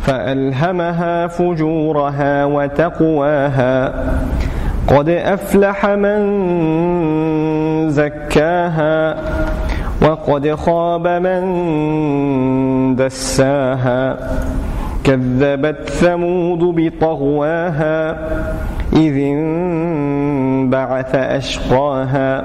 فألهمها فجورها وتقواها. قد أفلح من زكاها وقد خاب من دساها. كذبت ثمود بطغواها إذ انبعث أشقاها.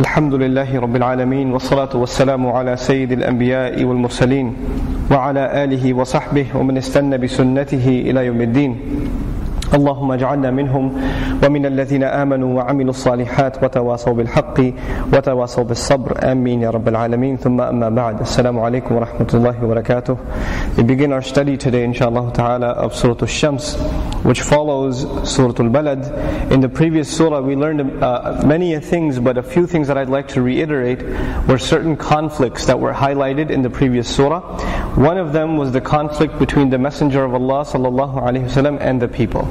الحمد لله رب العالمين والصلاة والسلام على سيد الأنبياء والمرسلين وعلى آله وصحبه ومن استنى بسنته إلى يوم الدين. اللهم اجعلنا منهم ومن الذين آمنوا وعملوا الصالحات وتواصوا بالحق وتواصوا بالصبر آمين يا رب العالمين ثم أما بعد السلام عليكم ورحمة الله وبركاته We begin our study today inshallah ta'ala of Surah Al-Shams which follows Surah Al-Balad In the previous surah we learned uh, many things but a few things that I'd like to reiterate were certain conflicts that were highlighted in the previous surah One of them was the conflict between the Messenger of Allah sallallahu alaihi wasallam and the people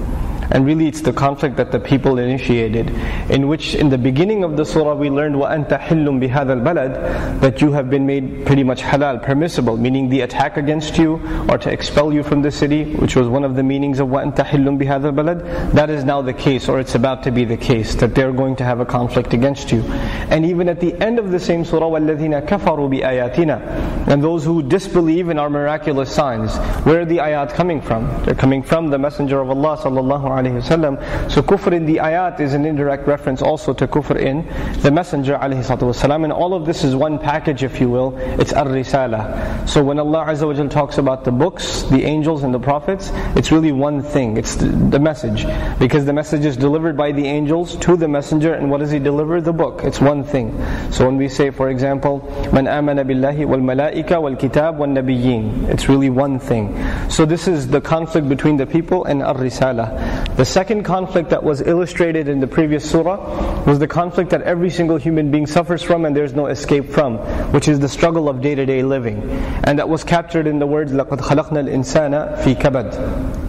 and really it's the conflict that the people initiated, in which in the beginning of the surah we learned وَأَنْتَ حِلٌّ بِهَذَا الْبَلَدِ That you have been made pretty much halal, permissible, meaning the attack against you or to expel you from the city, which was one of the meanings of وَأَنْتَ حِلٌّ بِهَذَا الْبَلَدِ That is now the case, or it's about to be the case, that they're going to have a conflict against you. And even at the end of the same surah, وَالَّذِينَ كَفَرُوا بِآيَاتِنَا And those who disbelieve in our miraculous signs, where are the ayat coming from? They're coming from the Messenger of Allah sallallahu so kufr in the ayat is an indirect reference also to kufr in the Messenger wasallam. And all of this is one package, if you will. It's ar-risala. So when Allah Azza wa talks about the books, the angels and the prophets, it's really one thing. It's the message. Because the message is delivered by the angels to the messenger, and what does he deliver? The book. It's one thing. So when we say, for example, Man amana billahi wal malaika wal kitab nabiyyin. It's really one thing. So this is the conflict between the people and ar-risala. The second conflict that was illustrated in the previous surah was the conflict that every single human being suffers from and there's no escape from, which is the struggle of day to day living. And that was captured in the words, لَقَدْ خَلَقْنَا الْإِنسَانَ فِي كَبَدٍ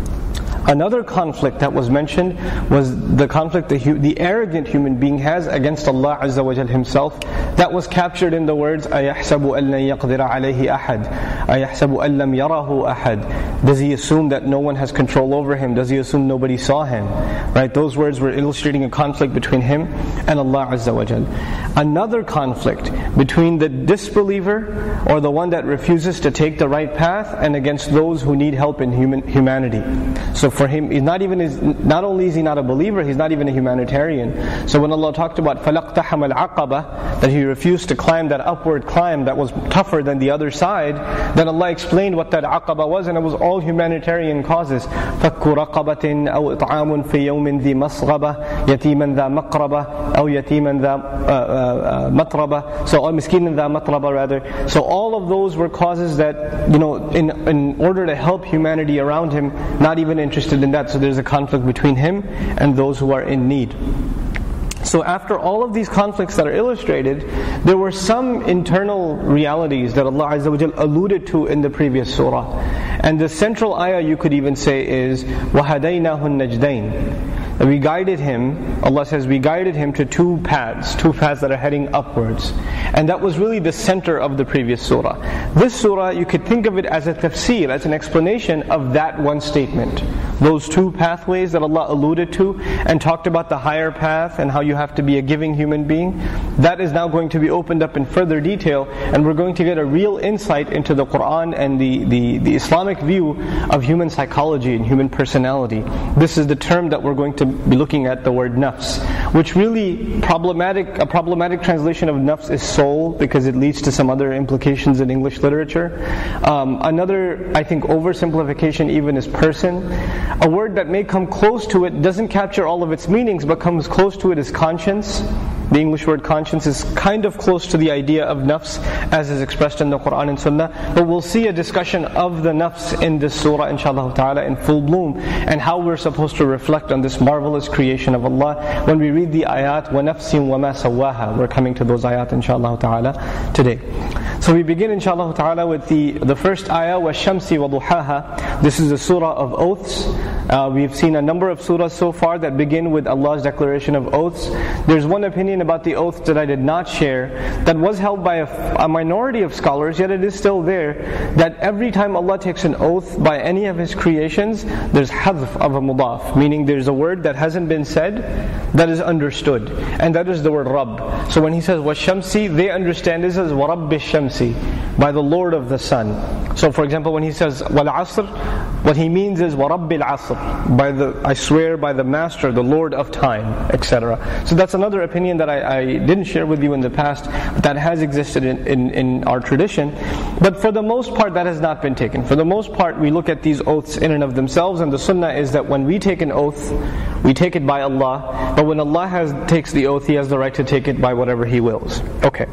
Another conflict that was mentioned was the conflict the, the arrogant human being has against Allah Azza wa Himself. That was captured in the words, أَيَحْسَبُ أَن لَن يَقْدِرَ عَلَيْهِ أَحَدٍ أَيَحْسَبُ أَن لَمْ يَرَهُ أَحَدٍ Does he assume that no one has control over him? Does he assume nobody saw him? Right? Those words were illustrating a conflict between him and Allah Azza wa Another conflict between the disbeliever or the one that refuses to take the right path and against those who need help in human, humanity. So for him, he's not even not only is he not a believer, he's not even a humanitarian. So when Allah talked about فَلَقْتَحَمَ الْعَقَبَةِ that he refused to climb that upward climb that was tougher than the other side, then Allah explained what that aqaba was, and it was all humanitarian causes. فَكُّ رَقَبَةٍ أَوْ إِطْعَامٌ فِي يَوْمٍ ذِي مَصْغَبَةٍ يَتِيمًا ذَا مَقْرَبَةٍ أَوْ يَتِيمًا ذَا مَطْرَبَةٍ So or miskinan ذَا مَطْرَبَةٍ rather. So all of those were causes that, you know, in, in order to help humanity around him, not even interested interested in that, so there's a conflict between him and those who are in need. So after all of these conflicts that are illustrated, there were some internal realities that Allah Azza wa alluded to in the previous surah. And the central ayah you could even say is, وَهَدَيْنَاهُ النَّجْدَيْنِ we guided him, Allah says, we guided him to two paths, two paths that are heading upwards. And that was really the center of the previous surah. This surah, you could think of it as a tafsir, as an explanation of that one statement. Those two pathways that Allah alluded to and talked about the higher path and how you have to be a giving human being, that is now going to be opened up in further detail and we're going to get a real insight into the Quran and the, the, the Islamic view of human psychology and human personality. This is the term that we're going to be looking at the word nafs, which really problematic a problematic translation of nafs is soul because it leads to some other implications in English literature. Um, another, I think, oversimplification even is person. A word that may come close to it doesn't capture all of its meanings, but comes close to it is conscience The English word conscience is kind of close to the idea of nafs as is expressed in the Quran and Sunnah. But we'll see a discussion of the nafs in this surah, inshallah ta'ala, in full bloom, and how we're supposed to reflect on this marvelous creation of Allah when we read the ayat, وَنَفْسٍ وَمَا سَوَّاهَا. We're coming to those ayat, inshallah ta'ala, today. So we begin, inshallah ta'ala, with the, the first ayah, وَالشَّمْسِ وَضُحَاهَا. This is a surah of oaths. Uh, we've seen a number of surahs so far that begin with Allah's declaration of oaths. There's one opinion about the oaths that I did not share that was held by a, a minority of scholars, yet it is still there, that every time Allah takes an oath by any of His creations, there's hadf of a mudaf, meaning there's a word that hasn't been said that is understood. And that is the word Rabb. So when He says Washamsi, they understand this as Warabbi Shamsi, by the Lord of the sun. So for example, when He says Wal Asr, what He means is Warabbil Asr by the I swear by the Master, the Lord of time, etc. So that's another opinion that I, I, didn't share with you in the past, that has existed in, in, in, our tradition. But for the most part, that has not been taken. For the most part, we look at these oaths in and of themselves, and the Sunnah is that when we take an oath, we take it by Allah. But when Allah has takes the oath, He has the right to take it by whatever He wills. Okay.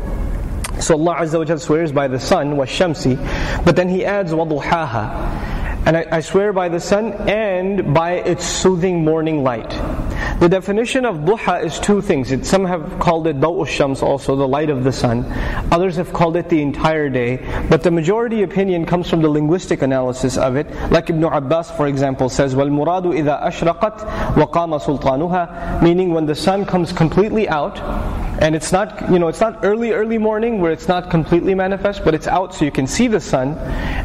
So Allah Azza wa swears by the sun, wa shamsi, but then He adds waduhaha. And I, I, swear by the sun and by its soothing morning light. The definition of duha is two things. It, some have called it daw'u shams also, the light of the sun. Others have called it the entire day. But the majority opinion comes from the linguistic analysis of it. Like Ibn Abbas, for example, says, وَالْمُرَادُ إِذَا أَشْرَقَتْ وَقَامَ سُلْطَانُهَا Meaning when the sun comes completely out, and it's not you know it's not early early morning where it's not completely manifest but it's out so you can see the sun.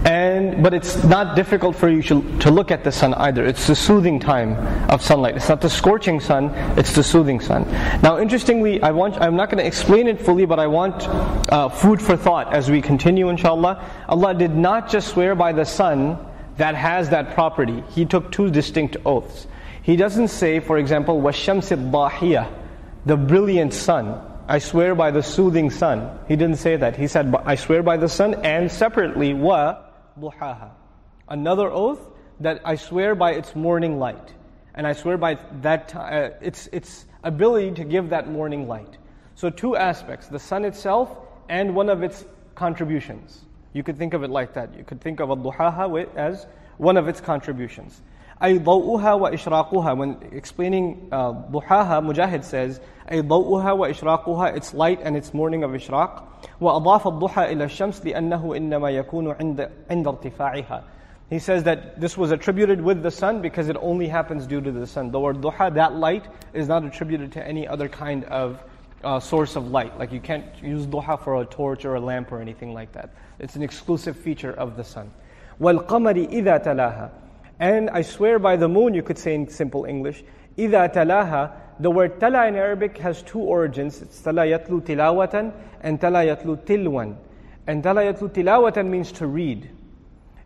And but it's not difficult for you to, look at the sun either. It's the soothing time of sunlight. It's not the scorching sun it's the soothing sun. Now interestingly i want i'm not going to explain it fully but i want uh, food for thought as we continue inshallah. Allah did not just swear by the sun that has that property. He took two distinct oaths. He doesn't say for example washamsid dahiyah the brilliant sun. I swear by the soothing sun. He didn't say that. He said, I swear by the sun and separately, wa duhaha, Another oath that I swear by its morning light. And I swear by that, uh, its, its ability to give that morning light. So, two aspects the sun itself and one of its contributions. You could think of it like that. You could think of al-duhaha as one of its contributions. أي ضوءها وإشراقها When explaining uh, duhaha, Mujahid says أي ضوءها وإشراقها its light and its morning of إشراق وأضاف الضحى إلى الشمس لأنه إنما يكون عند عند ارتفاعها He says that this was attributed with the sun because it only happens due to the sun. The word duha, that light, is not attributed to any other kind of uh, source of light. Like you can't use duha for a torch or a lamp or anything like that. It's an exclusive feature of the sun. وَالْقَمَرِ إِذَا تَلَاهَا and I swear by the moon, you could say in simple English, إِذَا تَلَاهَا the word tala in Arabic has two origins. It's tala yatlu tilawatan and tala yatlu tilwan. And tala yatlu tilawatan means to read.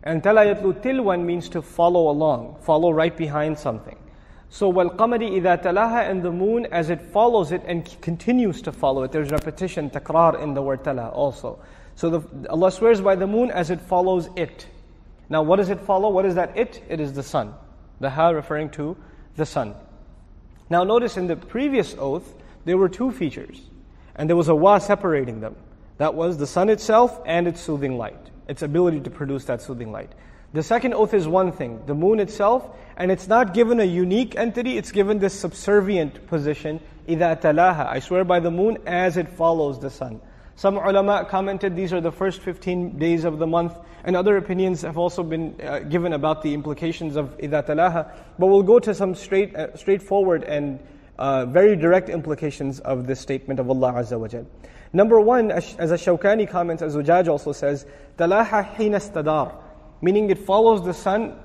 And tala yatlu tilwan means to follow along, follow right behind something. So wal qamari idha talaha and the moon as it follows it and continues to follow it. There's repetition, takrar in the word tala also. So the, Allah swears by the moon as it follows it. Now what does it follow? What is that it? It is the sun. The ha referring to the sun. Now, notice in the previous oath, there were two features, and there was a wa separating them. That was the sun itself and its soothing light, its ability to produce that soothing light. The second oath is one thing, the moon itself, and it's not given a unique entity, it's given this subservient position, إِذَا تَلَاهَا I swear by the moon as it follows the sun. Some ulama commented these are the first 15 days of the month, and other opinions have also been uh, given about the implications of idha talaha. But we'll go to some straight, uh, straightforward and uh, very direct implications of this statement of Allah Azza wa Number one, as a Shawkani comments, as Ujaj also says, talaha hinastadar, meaning it follows the sun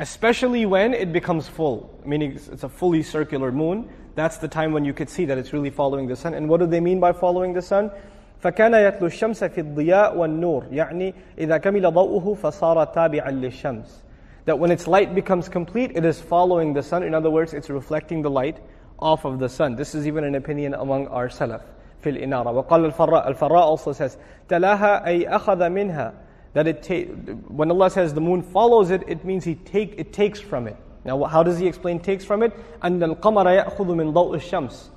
especially when it becomes full, meaning it's a fully circular moon. That's the time when you could see that it's really following the sun. And what do they mean by following the sun? فكان يتلو الشمس في الضياء والنور يعني إذا كمل ضوءه فصار تابعا للشمس that when its light becomes complete it is following the sun in other words it's reflecting the light off of the sun this is even an opinion among our salaf في الإنارة وقال الفراء الفراء also says تلاها أي أخذ منها that it ta- when Allah says the moon follows it it means he take it takes from it now how does he explain takes from it أن القمر يأخذ من ضوء الشمس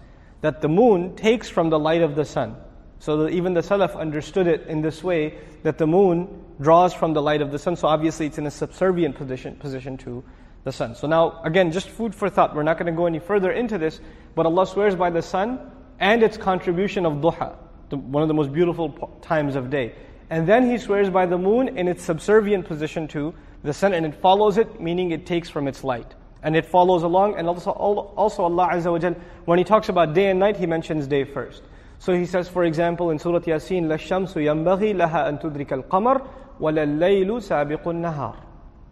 that the moon takes from the light of the sun. So even the Salaf understood it in this way that the moon draws from the light of the sun. So obviously it's in a subservient position, position to the sun. So now, again, just food for thought. We're not going to go any further into this, but Allah swears by the sun and its contribution of duha, the, one of the most beautiful times of day. And then He swears by the moon in its subservient position to the sun, and it follows it, meaning it takes from its light. And it follows along, and also, also Allah Azza wa Jal, when He talks about day and night, He mentions day first. So He says, for example, in Surah Yasin, لَلشَّمْسُ يَنْبَغِي لَهَا أَن تُدْرِكَ الْقَمَرِ وَلَلَّيْلُ سَابِقُ النَّهَارِ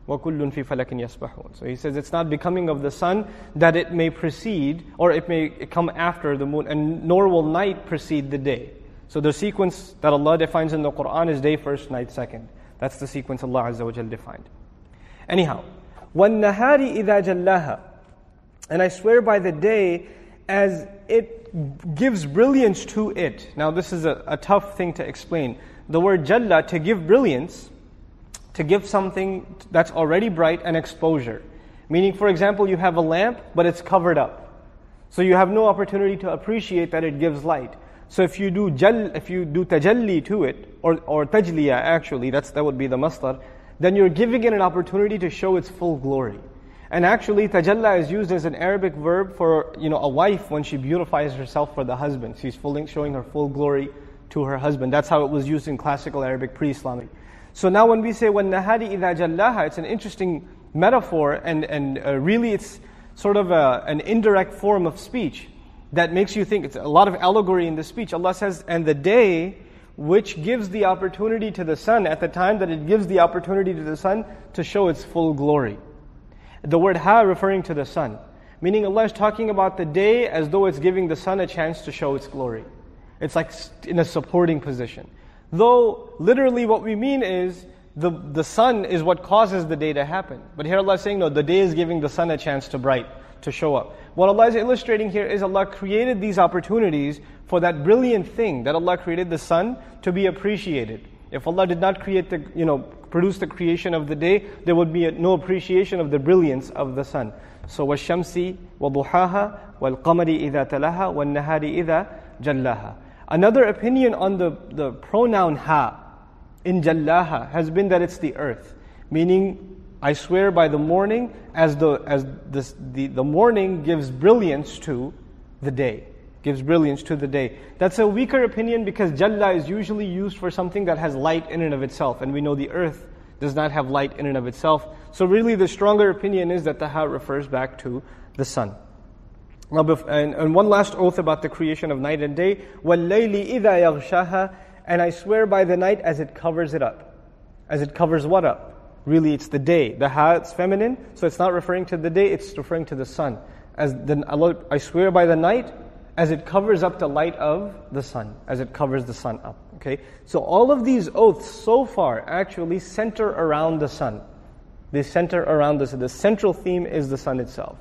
وَكُلٌّ فِي فَلَكٍ يَسْبَحُونَ So he says it's not becoming of the sun that it may precede or it may come after the moon, and nor will night precede the day. So the sequence that Allah defines in the Quran is day first, night second. That's the sequence Allah Azza wa Jal defined. Anyhow, وَالنَّهَارِ إِذَا جَلَّاهَا And I swear by the day as it gives brilliance to it. Now this is a, a tough thing to explain. The word jalla, to give brilliance, to give something that's already bright an exposure. Meaning, for example, you have a lamp, but it's covered up. So you have no opportunity to appreciate that it gives light. So if you do jal, if you do tajalli to it, or, or tajliya actually, that's, that would be the masdar, then you're giving it an opportunity to show its full glory. And actually, tajalla is used as an Arabic verb for you know a wife when she beautifies herself for the husband. She's showing her full glory to her husband. That's how it was used in classical Arabic pre-Islamic. So now when we say when nahari idha jallaha, it's an interesting metaphor and, and uh, really it's sort of a, an indirect form of speech that makes you think it's a lot of allegory in the speech. Allah says, and the day which gives the opportunity to the sun at the time that it gives the opportunity to the sun to show its full glory. The word ha referring to the sun, meaning Allah is talking about the day as though it's giving the sun a chance to show its glory. It's like in a supporting position. Though literally what we mean is the, the sun is what causes the day to happen. But here Allah is saying, no, the day is giving the sun a chance to bright, to show up. What Allah is illustrating here is Allah created these opportunities for that brilliant thing that Allah created the sun to be appreciated. If Allah did not create the, you know, produce the creation of the day, there would be no appreciation of the brilliance of the sun. So washamsi waduhaha wal qamari ida talaha wal nahari ida jallaha. Another opinion on the, the pronoun ha in jallaha has been that it's the earth, meaning I swear by the morning, as the as this, the, the morning gives brilliance to the day Gives brilliance to the day. That's a weaker opinion because Jalla is usually used for something that has light in and of itself, and we know the earth does not have light in and of itself. So really the stronger opinion is that the ha refers back to the sun. Now, and, and one last oath about the creation of night and day. وَاللَّيْلِ إِذَا يَغْشَاهَا And I swear by the night as it covers it up. As it covers what up? Really, it's the day. The ha, it's feminine, so it's not referring to the day, it's referring to the sun. As the, I swear by the night as it covers up the light of the sun, as it covers the sun up. Okay? So all of these oaths so far actually center around the sun. They center around the sun. The central theme is the sun itself.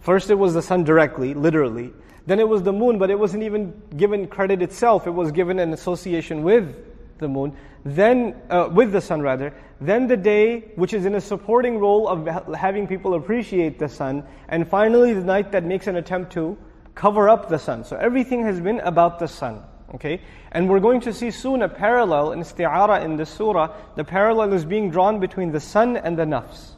First, it was the sun directly, literally. Then it was the moon, but it wasn't even given credit itself. It was given an association with the moon. Then, uh, with the sun rather. Then the day, which is in a supporting role of having people appreciate the sun. And finally, the night that makes an attempt to cover up the sun. So everything has been about the sun. Okay? And we're going to see soon a parallel in isti'ara in the surah. The parallel is being drawn between the sun and the nafs.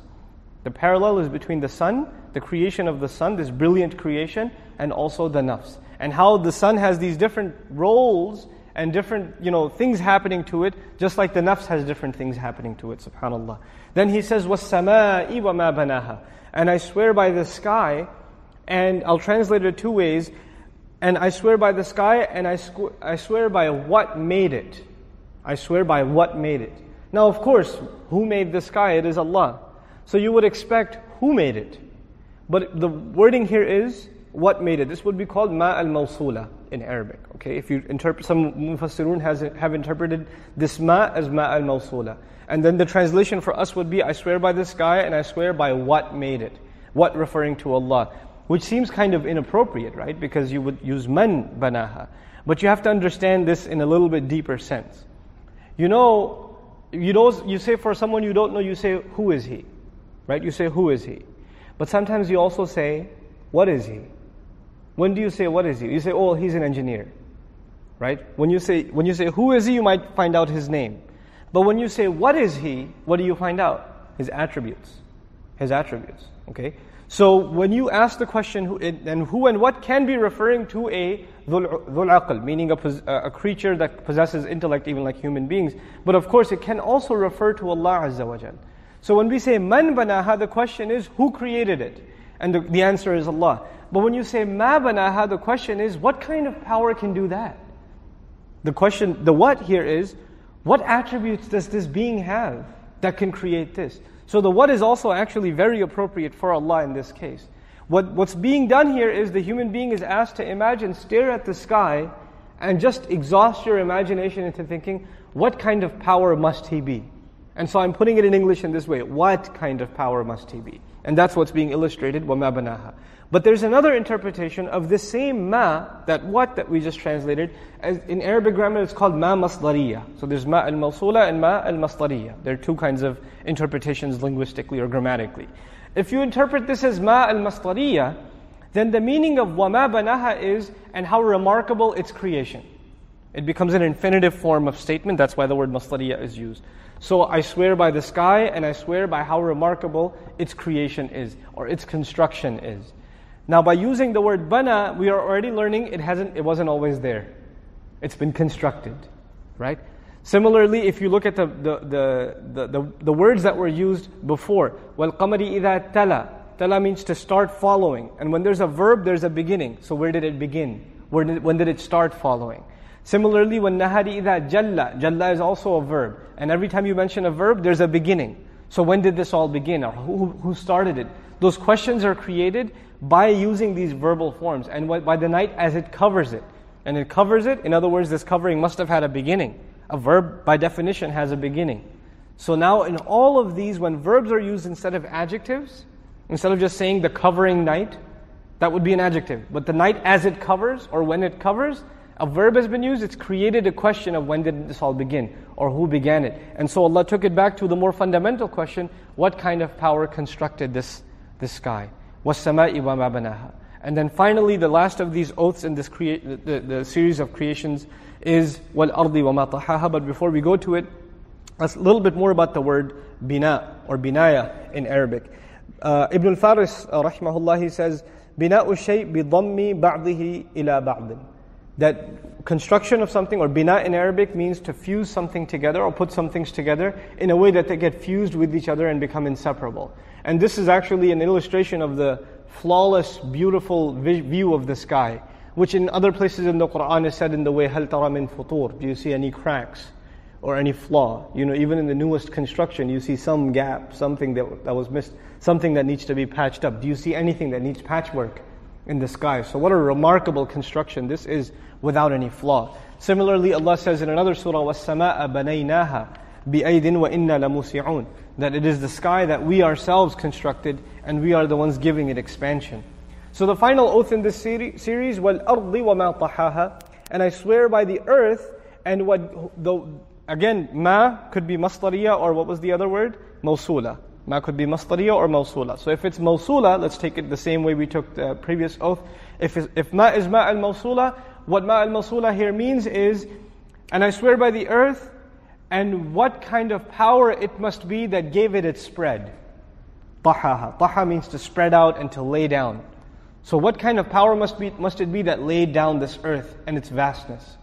The parallel is between the sun, the creation of the sun, this brilliant creation, and also the nafs. And how the sun has these different roles and different, you know, things happening to it, just like the nafs has different things happening to it, subhanAllah. Then he says, وَالسَّمَاءِ وَمَا بَنَاهَا And I swear by the sky, and I'll translate it two ways, and I swear by the sky, and I, sw- I swear by what made it. I swear by what made it. Now, of course, who made the sky? It is Allah. So you would expect who made it. But the wording here is what made it. This would be called ma al mawsula in Arabic. Okay, if you interpret, some mufassirun has have interpreted this ma as ma al mawsula, and then the translation for us would be I swear by the sky and I swear by what made it. What referring to Allah, which seems kind of inappropriate, right? Because you would use man banaha, but you have to understand this in a little bit deeper sense. You know, you don't. You say for someone you don't know, you say who is he right? You say, Who is he? But sometimes you also say, What is he? When do you say, what is he? You say, oh, he's an engineer. Right? When you say, when you say, who is he, you might find out his name. But when you say, what is he, what do you find out? His attributes. His attributes. Okay? So when you ask the question, who, and who and what can be referring to a dhul meaning a, a creature that possesses intellect even like human beings. But of course, it can also refer to Allah Azza wa Jal. So when we say man banaha, the question is who created it? And the, the answer is Allah. But when you say ma banaha, the question is what kind of power can do that? The question, the what here is, what attributes does this being have that can create this? So the what is also actually very appropriate for Allah in this case. What, what's being done here is the human being is asked to imagine, stare at the sky, and just exhaust your imagination into thinking, what kind of power must he be? And so I'm putting it in English in this way what kind of power must he be? And that's what's being illustrated, وَمَا بَنَاهَا. But there's another interpretation of the same ma, that what that we just translated. As in Arabic grammar, it's called ma masdariya. So there's ma al mawsula and ma al masdariya. There are two kinds of interpretations linguistically or grammatically. If you interpret this as ma al masdariya, then the meaning of wa ma banaha is, and how remarkable its creation. It becomes an infinitive form of statement. That's why the word masdariya is used. So I swear by the sky and I swear by how remarkable its creation is or its construction is. Now, by using the word bana, we are already learning it hasn't, it wasn't always there. It's been constructed, right? Similarly, if you look at the, the, the, the, the words that were used before, well, qamari ida tala. Tala means to start following. And when there's a verb, there's a beginning. So where did it begin? Where did, when did it start following? Similarly, when nahari ida jalla, jalla is also a verb. And every time you mention a verb, there's a beginning. So when did this all begin? Or who, who started it? Those questions are created by using these verbal forms and by the night as it covers it. And it covers it, in other words, this covering must have had a beginning. A verb, by definition, has a beginning. So now, in all of these, when verbs are used instead of adjectives, instead of just saying the covering night, that would be an adjective. But the night as it covers, or when it covers, a verb has been used, it's created a question of when did this all begin or who began it. And so Allah took it back to the more fundamental question what kind of power constructed this, this sky? وَالسَّمَاءِ وَمَا بَنَاهَا And then finally, the last of these oaths in this crea- the, the series of creations is وَالْأَرْضِ وَمَا طَحَاهَا But before we go to it, a little bit more about the word bina or binaya in Arabic. Uh, Ibn al-Faris, uh, rahimahullah, he says, بناء الشيء بضم بعضه إلى بعض that construction of something or bina in Arabic means to fuse something together or put some things together in a way that they get fused with each other and become inseparable. And this is actually an illustration of the flawless, beautiful view of the sky, which in other places in the Quran is said in the way, Hal tara min futur? Do you see any cracks or any flaw? You know, even in the newest construction, you see some gap, something that, that was missed, something that needs to be patched up. Do you see anything that needs patchwork? in the sky. So, what a remarkable construction this is without any flaw. Similarly, Allah says in another surah, وَالسَّمَاءَ بَنَيْنَاهَا بِأَيْدٍ وَإِنَّا لَمُوسِعُونَ that it is the sky that we ourselves constructed and we are the ones giving it expansion. So the final oath in this series, series وَالْأَرْضِ وَمَا طَحَاهَا And I swear by the earth and what, the, again, ma could be masdariya or what was the other word? Mawsula. Ma could be masdariya or mawsula. So if it's mawsula, let's take it the same way we took the previous oath. If, if ma is ma al mawsula, what ma al mawsula here means is, and I swear by the earth and what kind of power it must be that gave it its spread. Tahaha. Taha means to spread out and to lay down. So what kind of power must, be, must it be that laid down this earth and its vastness?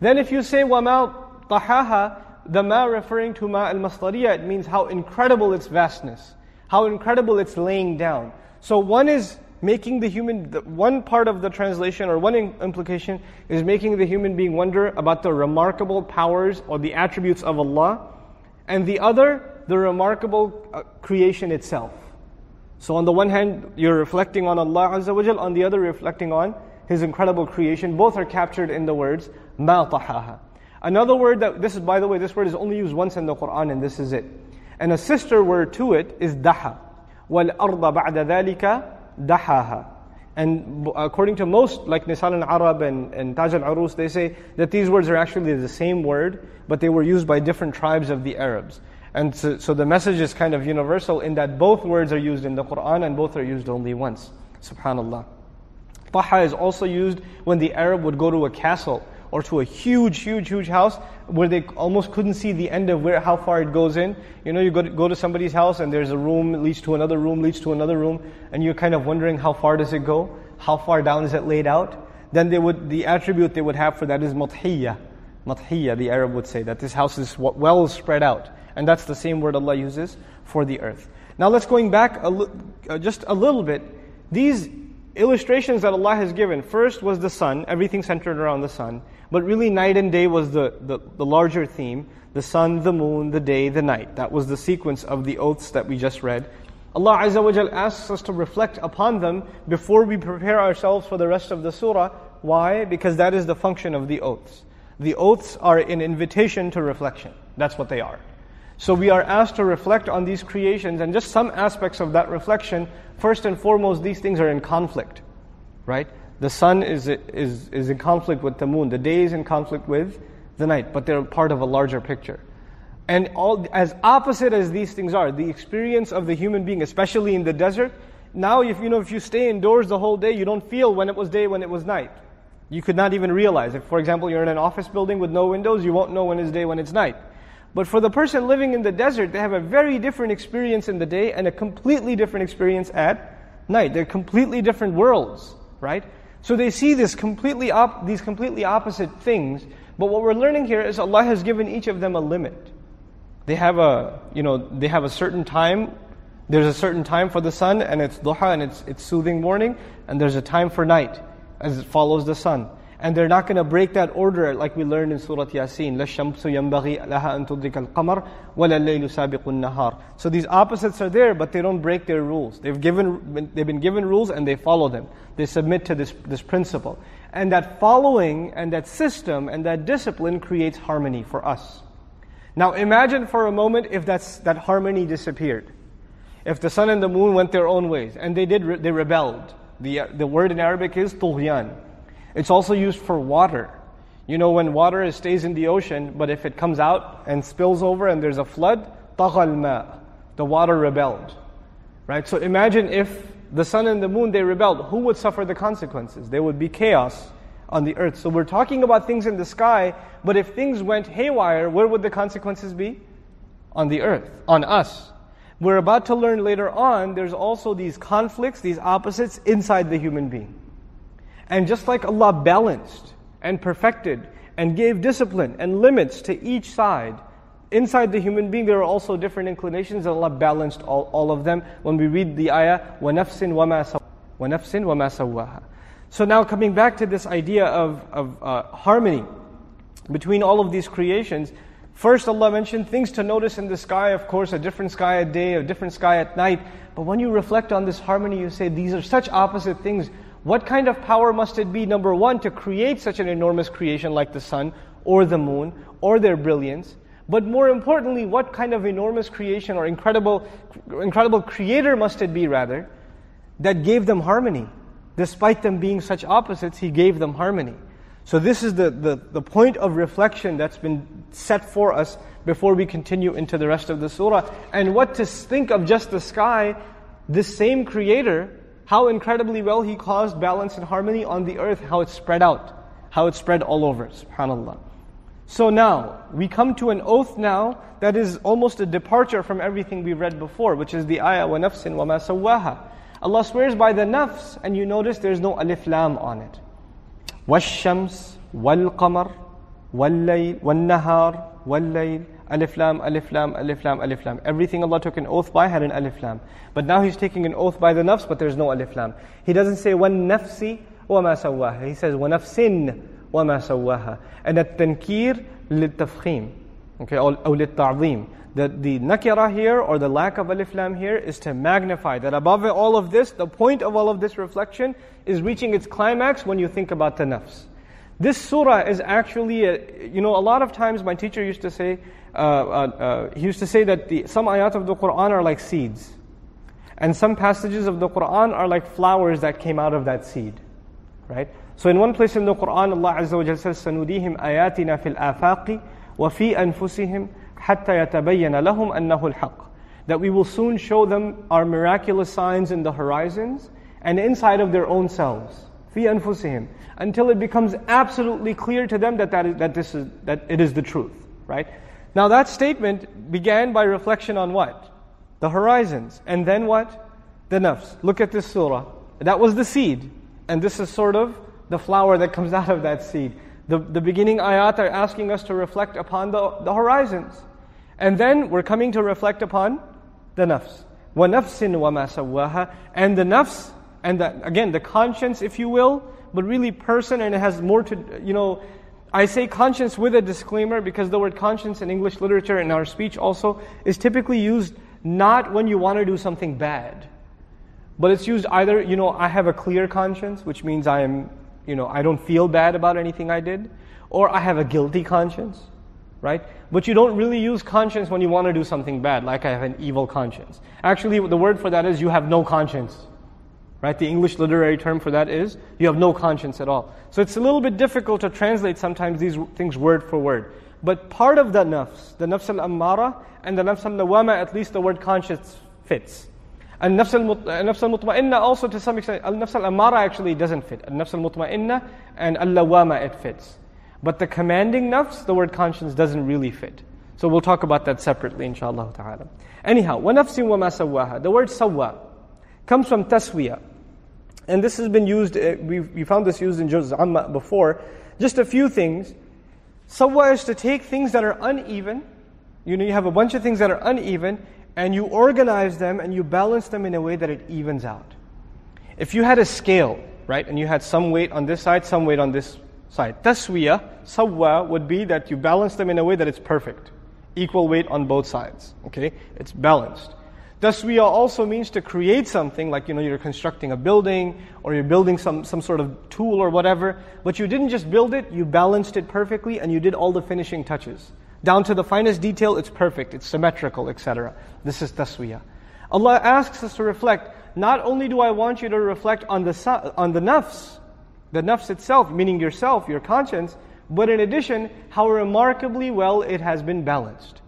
Then if you say wama tahaha, the ma referring to ma al-masdariya, it means how incredible its vastness, how incredible its laying down. So one is making the human, one part of the translation or one implication is making the human being wonder about the remarkable powers or the attributes of Allah, and the other, the remarkable uh, creation itself. So on the one hand, you're reflecting on Allah Azza wa Jal, on the other, reflecting on His incredible creation. Both are captured in the words ma tahaha. Another word that, this is by the way, this word is only used once in the Quran and this is it. And a sister word to it is daha. وَالْأَرْضَ بَعْدَ ذَلِكَ dahaha. And according to most, like Lisan al Arab and, and Taj al Arus, they say that these words are actually the same word, but they were used by different tribes of the Arabs. And so, so the message is kind of universal in that both words are used in the Quran and both are used only once. Subhanallah. Taha is also used when the Arab would go to a castle or to a huge, huge, huge house where they almost couldn't see the end of where how far it goes in. You know, you go to, go to somebody's house and there's a room leads to another room, leads to another room, and you're kind of wondering how far does it go? How far down is it laid out? Then they would the attribute they would have for that is mathiya. Mathiya, the Arab would say that this house is well spread out, and that's the same word Allah uses for the earth. Now let's going back a uh, just a little bit. These illustrations that Allah has given. First was the sun, everything centered around the sun. But really, night and day was the, the, the, larger theme the sun, the moon, the day, the night. That was the sequence of the oaths that we just read. Allah Azza wa Jal asks us to reflect upon them before we prepare ourselves for the rest of the surah. Why? Because that is the function of the oaths. The oaths are an invitation to reflection. That's what they are. So we are asked to reflect on these creations and just some aspects of that reflection. First and foremost, these things are in conflict, right? The sun is, is, is in conflict with the moon. The day is in conflict with the night, but they're part of a larger picture. And all, as opposite as these things are, the experience of the human being, especially in the desert, now if you know if you stay indoors the whole day, you don't feel when it was day, when it was night. You could not even realize. If, for example, you're in an office building with no windows, you won't know when it's day, when it's night. But for the person living in the desert, they have a very different experience in the day and a completely different experience at night. They're completely different worlds, right? So they see this completely op- these completely opposite things. But what we're learning here is Allah has given each of them a limit. They have a, you know, they have a certain time. There's a certain time for the sun, and it's duha, and it's, it's soothing morning, and there's a time for night, as it follows the sun. And they're not going to break that order like we learned in Surah Yasin. لَلشَّمْسُ يَنْبَغِي لَهَا أَن تُدْرِكَ الْقَمَرَ وَلَا اللَّيْلُ سَابِقُ النَّهَارِ So these opposites are there, but they don't break their rules. They've, given, they've been given rules and they follow them. They submit to this, this principle. And that following and that system and that discipline creates harmony for us. Now imagine for a moment if that's, that harmony disappeared. If the sun and the moon went their own ways and they did, they rebelled. The, the word in Arabic is tughyan. It's also used for water. You know, when water stays in the ocean, but if it comes out and spills over and there's a flood, the water rebelled. Right? So imagine if the sun and the moon they rebelled, who would suffer the consequences? There would be chaos on the earth. So we're talking about things in the sky, but if things went haywire, where would the consequences be? On the earth, on us. We're about to learn later on, there's also these conflicts, these opposites inside the human being. And just like Allah balanced and perfected and gave discipline and limits to each side, inside the human being there are also different inclinations and Allah balanced all, all of them when we read the ayah, وَنَفْسٍ وَمَا وَنَفْسٍ وَمَا سَوَّاهَا So now coming back to this idea of, of uh, harmony between all of these creations, First, Allah mentioned things to notice in the sky, of course, a different sky at day, a different sky at night. But when you reflect on this harmony, you say these are such opposite things. What kind of power must it be, number one, to create such an enormous creation like the sun or the moon or their brilliance? But more importantly, what kind of enormous creation or incredible, incredible creator must it be, rather, that gave them harmony? Despite them being such opposites, He gave them harmony. So, this is the, the, the point of reflection that's been set for us before we continue into the rest of the surah. And what to think of just the sky, this same creator how incredibly well He caused balance and harmony on the earth, how it spread out, how it spread all over, subhanAllah. So now, we come to an oath now that is almost a departure from everything we read before, which is the ayah, وَنَفْسٍ وَمَا سَوَّاهَا Allah swears by the nafs, and you notice there's no alif lam on it. وَالشَّمْسِ وَالْقَمَرِ وَاللَّيْلِ وَالنَّهَارِ وَاللَّيْلِ alif lam, alif lam, alif lam, alif lam. Everything Allah took an oath by had an alif lam. But now He's taking an oath by the nafs, but there's no alif lam. He doesn't say one nafsi wa ma sawaha. He says one nafsin wa ma sawaha. And that tankir lit tafkhim. Okay, or lit ta'zim. The, the nakira here or the lack of alif lam here is to magnify that above all of this, the point of all of this reflection is reaching its climax when you think about the nafs. This surah is actually, a, you know, a lot of times my teacher used to say, uh, uh, uh, he used to say that the, some ayat of the Quran are like seeds. And some passages of the Quran are like flowers that came out of that seed. Right? So in one place in the Quran, Allah Azza wa Jalla says, سَنُدِيهِمْ آيَاتِنَا فِي الْآفَاقِ وَفِي أَنفُسِهِمْ حَتَّى يَتَبَيَّنَ لَهُمْ أَنَّهُ الْحَقِّ That we will soon show them our miraculous signs in the horizons and inside of their own selves. فِي fi anfusihim until it becomes absolutely clear to them that, that, is, that, this is, that it is the truth, right? Now that statement began by reflection on what? The horizons. And then what? The nafs. Look at this surah. That was the seed. And this is sort of the flower that comes out of that seed. The, the beginning ayat are asking us to reflect upon the, the horizons. And then we're coming to reflect upon the nafs. وَنَفْسٍ وَمَا سَوَّاهَا And the nafs, and the, again, the conscience, if you will, but really person, and it has more to, you know, I say conscience with a disclaimer because the word conscience in English literature and our speech also is typically used not when you want to do something bad, but it's used either, you know, I have a clear conscience, which means I am, you know, I don't feel bad about anything I did, or I have a guilty conscience, right? But you don't really use conscience when you want to do something bad, like I have an evil conscience. Actually, the word for that is you have no conscience. Right? The English literary term for that is you have no conscience at all. So it's a little bit difficult to translate sometimes these things word for word. But part of the nafs, the nafs al ammara and the nafs al lawama, at least the word conscience fits. And nafs al uh, mutma'inna also to some extent, al nafs al ammara actually doesn't fit. Al nafs al mutma'inna and al lawama it fits. But the commanding nafs, the word conscience doesn't really fit. So we'll talk about that separately, inshallah ta'ala. Anyhow, wa nafsin wa ma sawaha. The word sawa comes from taswiyah. And this has been used, uh, we, we found this used in Juz Amma before. Just a few things. Sawwa is to take things that are uneven. You know, you have a bunch of things that are uneven, and you organize them and you balance them in a way that it evens out. If you had a scale, right, and you had some weight on this side, some weight on this side. Taswiya, sawwa, would be that you balance them in a way that it's perfect. Equal weight on both sides. Okay? It's balanced. Taswiya also means to create something, like you know, you're constructing a building or you're building some, some sort of tool or whatever, but you didn't just build it, you balanced it perfectly and you did all the finishing touches. Down to the finest detail, it's perfect, it's symmetrical, etc. This is taswiyah. Allah asks us to reflect, not only do I want you to reflect on the, on the nafs, the nafs itself, meaning yourself, your conscience, but in addition, how remarkably well it has been balanced.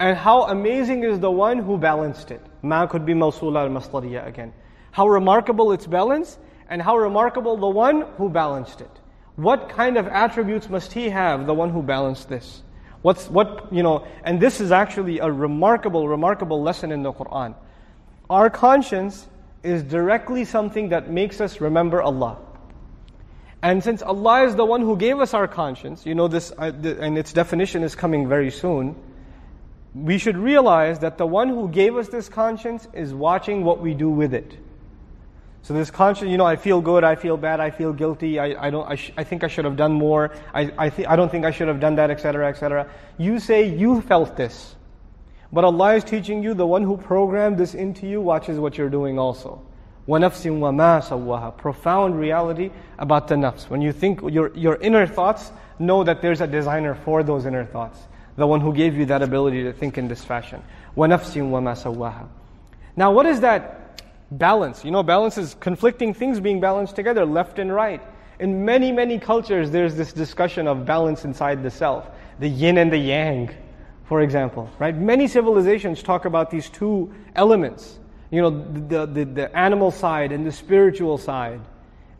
And how amazing is the one who balanced it. Ma could be mawsula al-masdariya again. How remarkable its balance, and how remarkable the one who balanced it. What kind of attributes must he have, the one who balanced this? What's, what, you know, and this is actually a remarkable, remarkable lesson in the Quran. Our conscience is directly something that makes us remember Allah. And since Allah is the one who gave us our conscience, you know this, uh, and its definition is coming very soon we should realize that the one who gave us this conscience is watching what we do with it. So this conscience, you know, I feel good, I feel bad, I feel guilty, I, I don't, I, sh- I think I should have done more, I, I, th- I don't think I should have done that, etc., etc. You say you felt this. But Allah is teaching you, the one who programmed this into you watches what you're doing also. وَنَفْسٍ وَمَا سَوَّاهَا Profound reality about the nafs. When you think your, your inner thoughts, know that there's a designer for those inner thoughts the one who gave you that ability to think in this fashion. وَنَفْسٍ وَمَا سَوَّاهَا Now what is that balance? You know, balance is conflicting things being balanced together, left and right. In many, many cultures, there's this discussion of balance inside the self. The yin and the yang, for example, right? Many civilizations talk about these two elements. You know, the, the, the animal side and the spiritual side.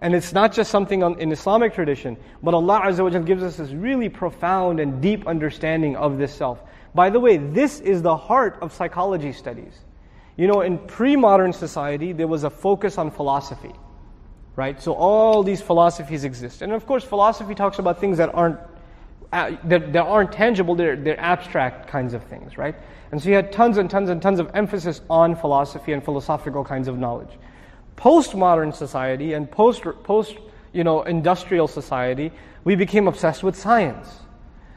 And it's not just something in Islamic tradition, but Allah Azza wa gives us this really profound and deep understanding of this self. By the way, this is the heart of psychology studies. You know, in pre-modern society, there was a focus on philosophy, right? So all these philosophies exist. And of course, philosophy talks about things that aren't, uh, that, that aren't tangible, they're, they're abstract kinds of things, right? And so you had tons and tons and tons of emphasis on philosophy and philosophical kinds of knowledge postmodern society and post, post you know, industrial society, we became obsessed with science.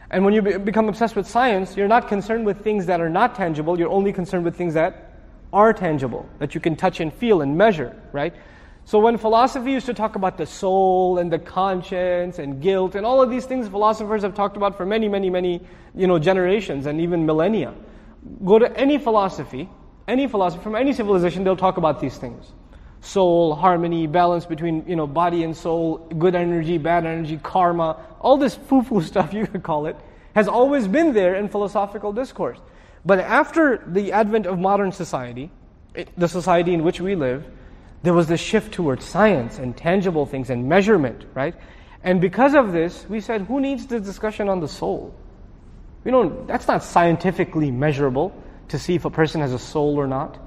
And when you be, become obsessed with science, you're not concerned with things that are not tangible, you're only concerned with things that are tangible, that you can touch and feel and measure, right? So when philosophy used to talk about the soul and the conscience and guilt and all of these things philosophers have talked about for many, many, many, you know, generations and even millennia. Go to any philosophy, any philosophy from any civilization, they'll talk about these things soul, harmony, balance between you know body and soul, good energy, bad energy, karma, all this foo-foo stuff you could call it, has always been there in philosophical discourse. But after the advent of modern society, the society in which we live, There was this shift towards science and tangible things and measurement, right? And because of this, we said, who needs this discussion on the soul? We don't, that's not scientifically measurable to see if a person has a soul or not,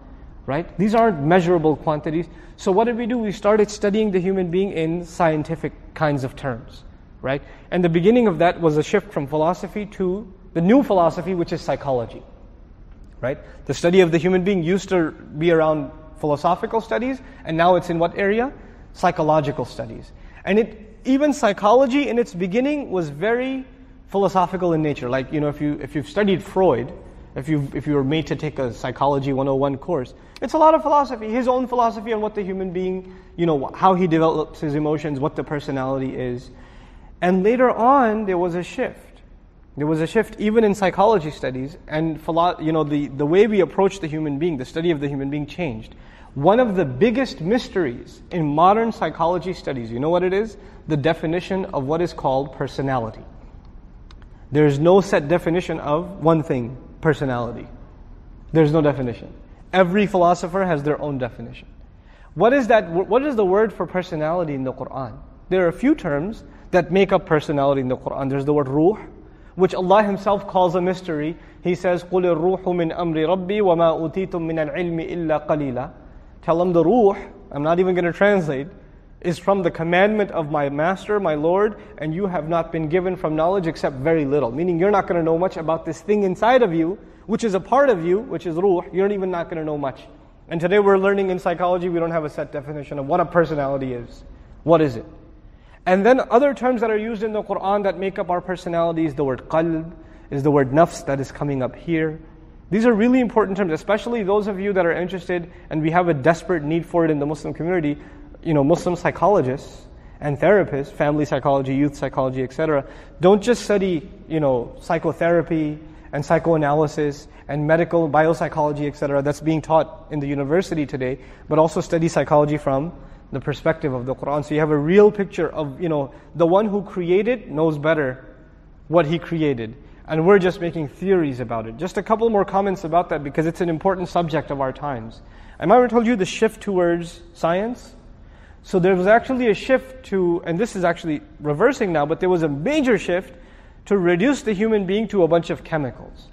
right? These aren't measurable quantities. So what did we do? We started studying the human being in scientific kinds of terms, right? And the beginning of that was a shift from philosophy to the new philosophy, which is psychology, right? The study of the human being used to be around philosophical studies, and now it's in what area? Psychological studies. And it, even psychology in its beginning was very philosophical in nature. Like, you know, if, you, if you've studied Freud, if you, if you were made to take a Psychology 101 course, it's a lot of philosophy, his own philosophy on what the human being, you know, how he develops his emotions, what the personality is. And later on, there was a shift. There was a shift even in psychology studies, and you know, the, the way we approach the human being, the study of the human being changed. One of the biggest mysteries in modern psychology studies, you know what it is? The definition of what is called personality. There is no set definition of one thing, personality. There's no definition. Every philosopher has their own definition. What is that? What is the word for personality in the Quran? There are a few terms that make up personality in the Quran. There's the word ruh, which Allah Himself calls a mystery. He says, قُلِ الرُّوحُ مِنْ أَمْرِ رَبِّي وَمَا أُوتِيتُم مِنَ الْعِلْمِ إِلَّا قَلِيلًا Tell them the ruh, I'm not even going to translate, is from the commandment of my master, my Lord, and you have not been given from knowledge except very little. Meaning you're not going to know much about this thing inside of you, which is a part of you, which is ruh. You're even not going to know much. And today we're learning in psychology, we don't have a set definition of what a personality is. What is it? And then other terms that are used in the Quran that make up our personality is the word qalb, is the word nafs that is coming up here. These are really important terms, especially those of you that are interested, and we have a desperate need for it in the Muslim community, you know, Muslim psychologists and therapists, family psychology, youth psychology, etc., don't just study, you know, psychotherapy and psychoanalysis and medical biopsychology, etc., that's being taught in the university today, but also study psychology from the perspective of the Quran. So you have a real picture of, you know, the one who created knows better what he created. And we're just making theories about it. Just a couple more comments about that because it's an important subject of our times. I might have told you the shift towards science. So there was actually a shift to, and this is actually reversing now, but there was a major shift to reduce the human being to a bunch of chemicals.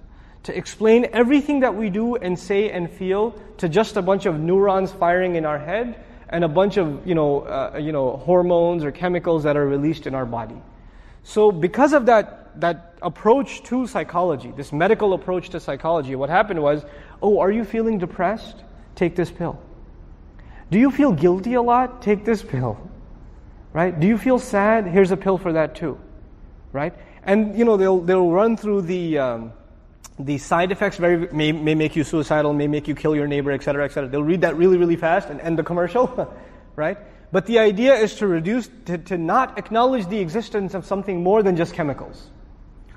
To explain everything that we do and say and feel to just a bunch of neurons firing in our head and a bunch of, you know, uh, you know, hormones or chemicals that are released in our body. So because of that, that approach to psychology, this medical approach to psychology, what happened was, oh, are you feeling depressed? Take this pill. Do you feel guilty a lot? Take this pill. Right? Do you feel sad? Here's a pill for that too. Right? And you know they'll they'll run through the um, the side effects very may, may make you suicidal, may make you kill your neighbor, etc., etc. They'll read that really really fast and end the commercial, right? But the idea is to reduce to, to not acknowledge the existence of something more than just chemicals.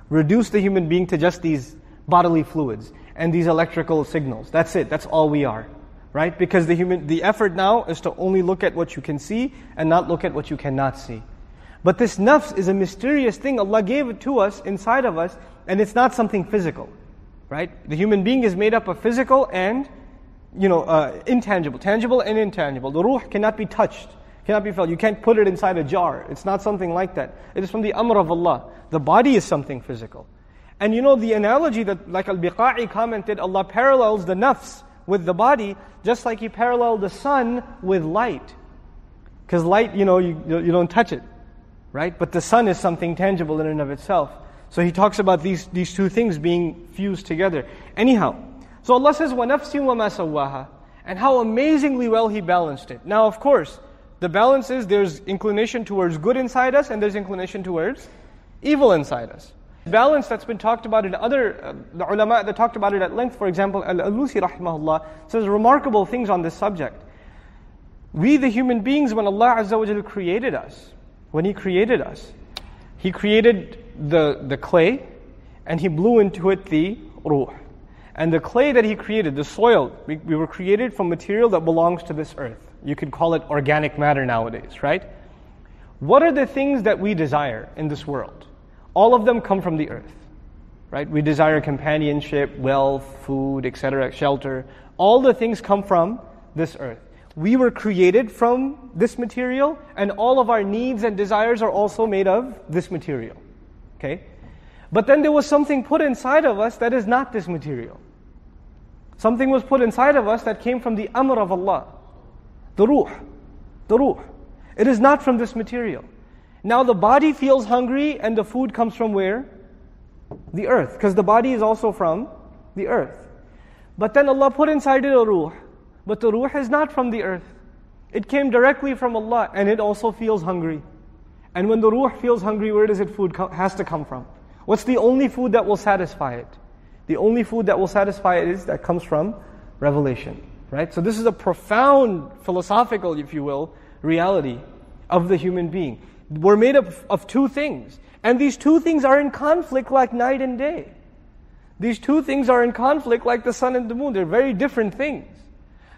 Reduce the human being to just these bodily fluids and these electrical signals. That's it. That's all we are right? Because the human, the effort now is to only look at what you can see and not look at what you cannot see. But this nafs is a mysterious thing. Allah gave it to us inside of us, and it's not something physical, right? The human being is made up of physical and, you know, uh, intangible, tangible and intangible. The ruh cannot be touched, cannot be felt. You can't put it inside a jar. It's not something like that. It is from the amr of Allah. The body is something physical. And you know, the analogy that, like Al-Biqa'i commented, Allah parallels the nafs with the body, just like you parallel the sun with light. Because light, you know, you, you don't touch it, right? But the sun is something tangible in and of itself. So he talks about these, these two things being fused together. Anyhow, so Allah says, وَنَفْسٍ وَمَا سَوَّاهَا And how amazingly well He balanced it. Now, of course, the balance is there's inclination towards good inside us and there's inclination towards evil inside us balance that's been talked about in other uh, the ulama that talked about it at length. For example, Al-Alusi rahimahullah says remarkable things on this subject. We, the human beings, when Allah Azza wa created us, when He created us, He created the, the clay and He blew into it the ruh. And the clay that He created, the soil, we, we were created from material that belongs to this earth. You could call it organic matter nowadays, right? What are the things that we desire in this world? All of them come from the earth. Right? We desire companionship, wealth, food, etc., shelter. All the things come from this earth. We were created from this material, and all of our needs and desires are also made of this material. Okay? But then there was something put inside of us that is not this material. Something was put inside of us that came from the amr of Allah. The ruh. The ruh. It is not from this material. Now the body feels hungry and the food comes from where? The earth. Because the body is also from the earth. But then Allah put inside it a ruh. But the ruh is not from the earth. It came directly from Allah and it also feels hungry. And when the ruh feels hungry, where does it food co- has to come from? What's the only food that will satisfy it? The only food that will satisfy it is that comes from revelation. Right? So this is a profound philosophical, if you will, reality of the human being. We're made up of two things. And these two things are in conflict like night and day. These two things are in conflict like the sun and the moon. They're very different things.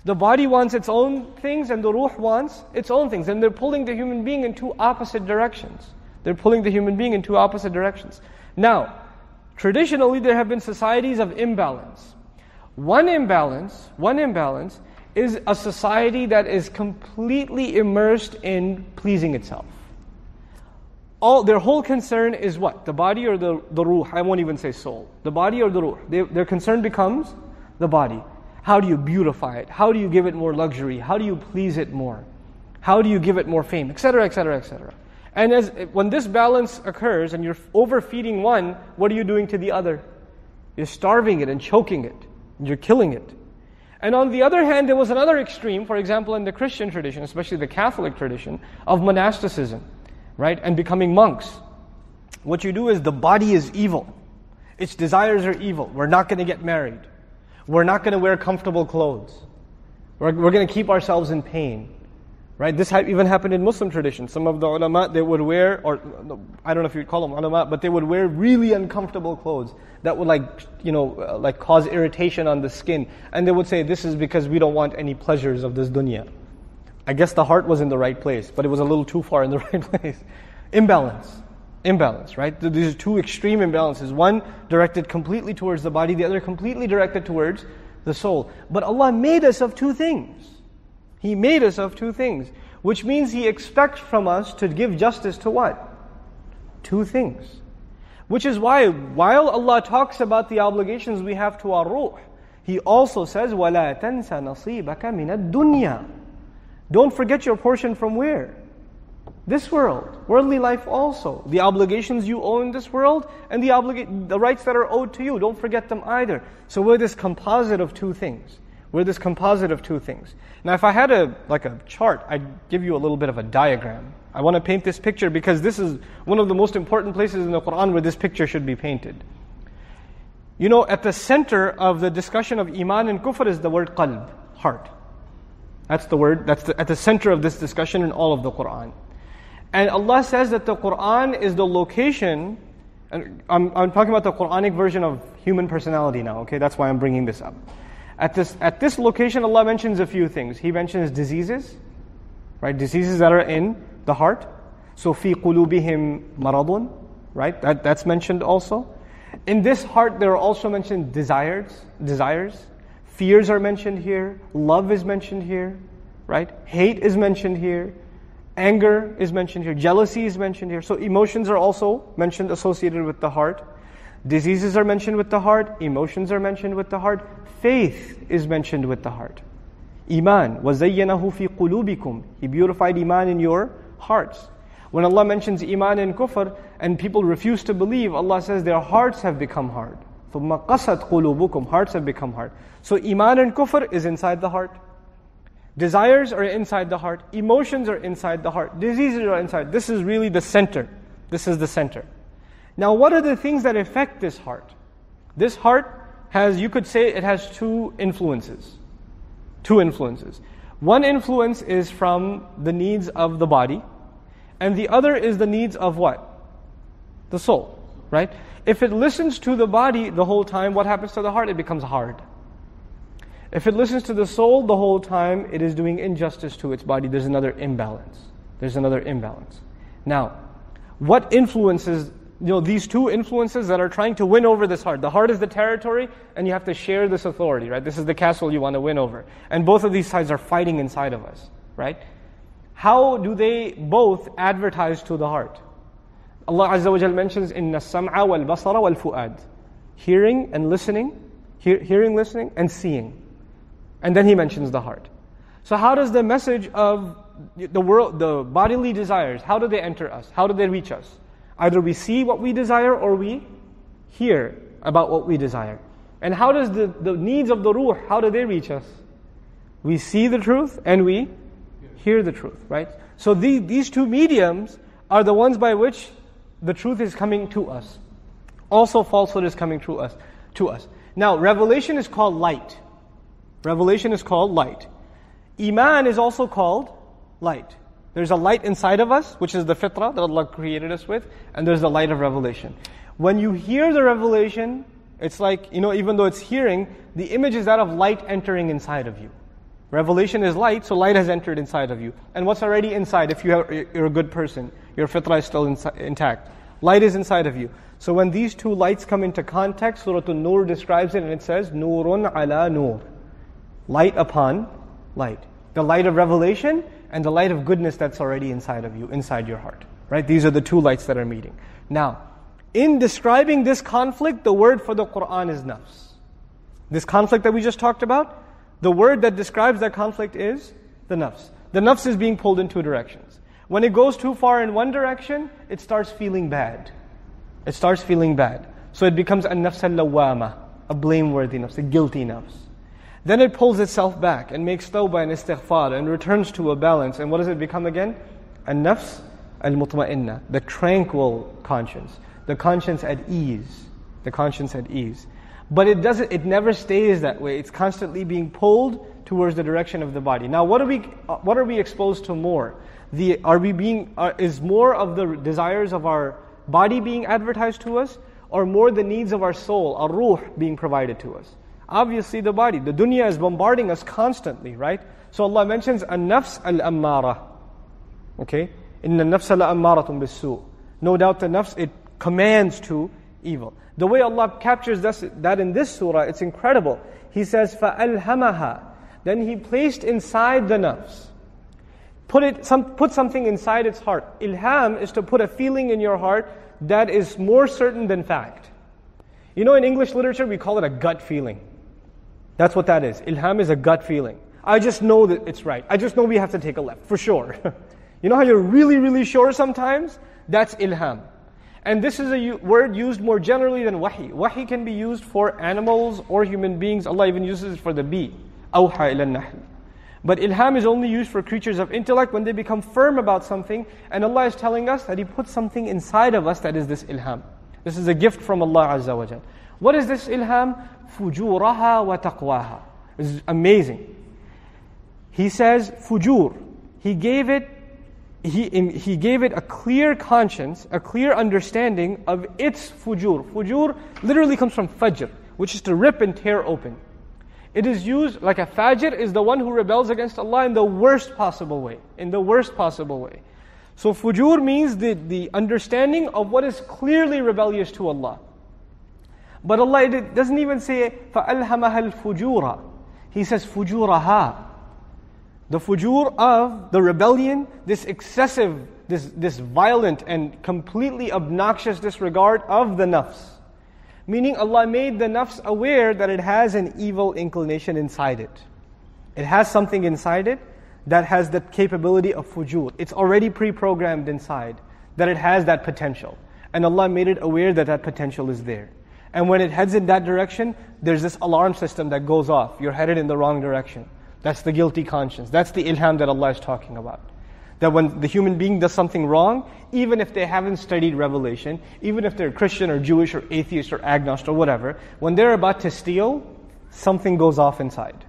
The body wants its own things and the ruh wants its own things. And they're pulling the human being in two opposite directions. They're pulling the human being in two opposite directions. Now, traditionally there have been societies of imbalance. One imbalance, one imbalance is a society that is completely immersed in pleasing itself. All their whole concern is what? The body or the, the ruh? I won't even say soul. The body or the ruh? They, their concern becomes the body. How do you beautify it? How do you give it more luxury? How do you please it more? How do you give it more fame? Etc. Etc. Etc. And as when this balance occurs and you're overfeeding one, what are you doing to the other? You're starving it and choking it. You're killing it. And on the other hand, there was another extreme, for example, in the Christian tradition, especially the Catholic tradition, of monasticism, right? And becoming monks. What you do is the body is evil. Its desires are evil. We're not going to get married. We're not going to wear comfortable clothes. We're, we're going to keep ourselves in pain. Right? This even happened in Muslim tradition. Some of the ulama, they would wear, or I don't know if you'd call them ulama, but they would wear really uncomfortable clothes that would like, you know, like cause irritation on the skin. And they would say, this is because we don't want any pleasures of this dunya. I guess the heart was in the right place, but it was a little too far in the right place. Imbalance. Imbalance, right? These are two extreme imbalances. One directed completely towards the body, the other completely directed towards the soul. But Allah made us of two things. He made us of two things, which means He expects from us to give justice to what? Two things. Which is why, while Allah talks about the obligations we have to our ruh, He also says, وَلَا تَنْسَ نَصِيبَكَ مِنَ الدُّنْيَا don't forget your portion from where? This world, worldly life also. The obligations you owe in this world and the, obliga- the rights that are owed to you, don't forget them either. So we're this composite of two things. We're this composite of two things. Now, if I had a like a chart, I'd give you a little bit of a diagram. I want to paint this picture because this is one of the most important places in the Quran where this picture should be painted. You know, at the center of the discussion of iman and kufr is the word qalb, heart. That's the word, that's the, at the center of this discussion in all of the Quran. And Allah says that the Quran is the location, and I'm, I'm talking about the Quranic version of human personality now, okay? That's why I'm bringing this up. At this, at this location, Allah mentions a few things. He mentions diseases, right? Diseases that are in the heart. So, fi qulubihim maradun, right? That, that's mentioned also. In this heart, there are also mentioned desires, desires. Fears are mentioned here. Love is mentioned here, right? Hate is mentioned here. Anger is mentioned here. Jealousy is mentioned here. So emotions are also mentioned associated with the heart. Diseases are mentioned with the heart, emotions are mentioned with the heart, faith is mentioned with the heart. Iman, وَزَيَّنَهُ فِي قُلُوبِكُمْ He beautified Iman in your hearts. When Allah mentions Iman and Kufr, and people refuse to believe, Allah says their hearts have become hard. ثُمَّ قَسَتْ قُلُوبُكُمْ Hearts have become hard. So Iman and Kufr is inside the heart. Desires are inside the heart. Emotions are inside the heart. Diseases are inside. This is really the center. This is the center. Now, what are the things that affect this heart? This heart has, you could say, it has two influences. Two influences. One influence is from the needs of the body, and the other is the needs of what? The soul, right? If it listens to the body the whole time, what happens to the heart? It becomes hard. If it listens to the soul the whole time, it is doing injustice to its body. There's another imbalance. There's another imbalance. Now, what influences you know, these two influences that are trying to win over this heart. The heart is the territory, and you have to share this authority, right? This is the castle you want to win over. And both of these sides are fighting inside of us, right? How do they both advertise to the heart? Allah Azza wa mentions in sam'a wal basara wal fu'ad. Hearing and listening, hear, hearing, listening, and seeing. And then he mentions the heart. So how does the message of the world, the bodily desires, how do they enter us? How do they reach us? Either we see what we desire or we hear about what we desire. And how does the, the needs of the ruh, how do they reach us? We see the truth and we hear the truth, right? So the, these two mediums are the ones by which the truth is coming to us. Also falsehood is coming to us, to us. Now, revelation is called light. Revelation is called light. Iman is also called light. There's a light inside of us, which is the fitrah that Allah created us with, and there's the light of revelation. When you hear the revelation, it's like, you know, even though it's hearing, the image is that of light entering inside of you. Revelation is light, so light has entered inside of you. And what's already inside, if you are, you're a good person, your fitrah is still intact. Light is inside of you. So when these two lights come into contact, Surah An-Nur describes it and it says, Nurun ala nur. Light upon light. The light of revelation and the light of goodness that's already inside of you, inside your heart. Right? These are the two lights that are meeting. Now, in describing this conflict, the word for the Quran is nafs. This conflict that we just talked about, the word that describes that conflict is the nafs. The nafs is being pulled in two directions. When it goes too far in one direction, it starts feeling bad. It starts feeling bad. So it becomes a nafs al-lawama, a blameworthy nafs, a guilty nafs. Then it pulls itself back and makes tawbah and istighfar and returns to a balance. And what does it become again? A nafs al-mutma'inna, the tranquil conscience, the conscience at ease, the conscience at ease. But it doesn't, it never stays that way. It's constantly being pulled towards the direction of the body. Now, what are we, what are we exposed to more? The, are we being, are, is more of the desires of our body being advertised to us, or more the needs of our soul, our ruh, being provided to us? Obviously, the body. The dunya is bombarding us constantly, right? So Allah mentions an-nafs al-ammara. Okay? Inna nafs la-ammaratun bis-su. No doubt the nafs, it commands to evil. The way Allah captures this, that in this surah, it's incredible. He says, فَأَلْهَمَهَا then He placed inside the nafs. Put, it, some, put something inside its heart. Ilham is to put a feeling in your heart that is more certain than fact. You know, in English literature, we call it a gut feeling. That's what that is. Ilham is a gut feeling. I just know that it's right. I just know we have to take a left, for sure. you know how you're really, really sure sometimes? That's ilham. And this is a word used more generally than wahi. Wahi can be used for animals or human beings. Allah even uses it for the bee. Awha ila nahl. But ilham is only used for creatures of intellect when they become firm about something. And Allah is telling us that He puts something inside of us that is this ilham. This is a gift from Allah Azza wa Jal. What is this ilham? Fujuraha wa taqwaha. Is amazing. He says, fujur. He gave it he, he gave it a clear conscience, a clear understanding of its fujur. Fujur literally comes from fajr, which is to rip and tear open. It is used like a fajir is the one who rebels against Allah in the worst possible way. In the worst possible way. So fujur means the, the understanding of what is clearly rebellious to Allah. But Allah doesn't even say فَأَلْهَمَهَا الْفُجُورَ He says فُجُورَهَا The fujur of the rebellion, this excessive, this, this violent and completely obnoxious disregard of the nafs. Meaning Allah made the nafs aware that it has an evil inclination inside it. It has something inside it that has the capability of fujur. It's already pre-programmed inside that it has that potential. And Allah made it aware that that potential is there. And when it heads in that direction, there's this alarm system that goes off. You're headed in the wrong direction. That's the guilty conscience. That's the ilham that Allah is talking about. That when the human being does something wrong, even if they haven't studied revelation, even if they're Christian or Jewish or atheist or agnostic or whatever, when they're about to steal, something goes off inside.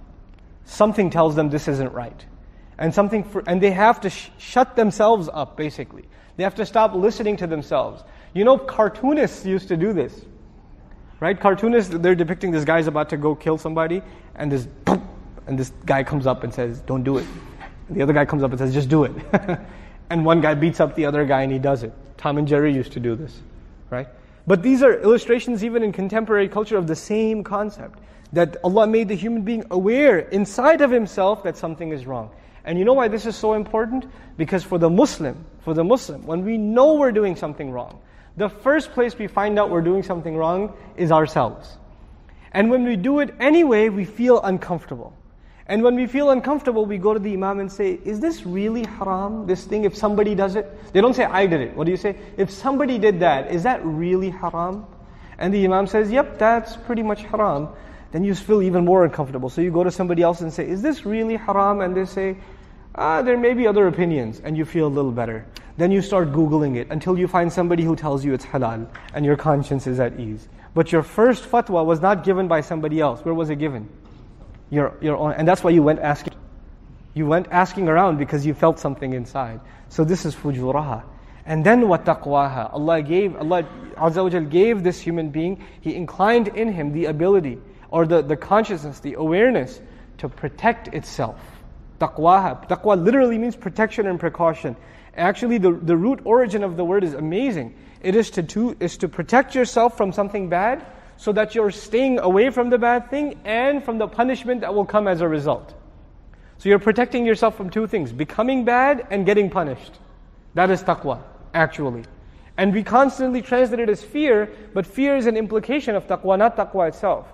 Something tells them this isn't right and something for, and they have to sh- shut themselves up basically. They have to stop listening to themselves. You know, cartoonists used to do this, right? Cartoonists, they're depicting this guy's about to go kill somebody, and this, and this guy comes up and says, "Don't do it." The other guy comes up and says, "Just do it." and one guy beats up the other guy, and he does it. Tom and Jerry used to do this, right? But these are illustrations even in contemporary culture of the same concept that Allah made the human being aware inside of himself that something is wrong. And you know why this is so important? Because for the Muslim, for the Muslim, when we know we're doing something wrong, the first place we find out we're doing something wrong is ourselves. And when we do it anyway, we feel uncomfortable. And when we feel uncomfortable, we go to the Imam and say, Is this really haram, this thing, if somebody does it? They don't say, I did it. What do you say? If somebody did that, is that really haram? And the Imam says, Yep, that's pretty much haram. Then you feel even more uncomfortable. So you go to somebody else and say, Is this really haram? And they say, Ah, there may be other opinions. And you feel a little better. Then you start Googling it until you find somebody who tells you it's halal and your conscience is at ease. But your first fatwa was not given by somebody else. Where was it given? Your, your own. And that's why you went asking. You went asking around because you felt something inside. So this is fujuraha. And then what taqwaha? Allah gave, Allah Azza gave this human being, He inclined in him the ability or the, the consciousness, the awareness to protect itself. Taqwaha. Taqwa literally means protection and precaution. Actually, the, the root origin of the word is amazing. It is to, to, is to protect yourself from something bad so that you're staying away from the bad thing and from the punishment that will come as a result. So you're protecting yourself from two things becoming bad and getting punished. That is taqwa, actually. And we constantly translate it as fear, but fear is an implication of taqwa, not taqwa itself.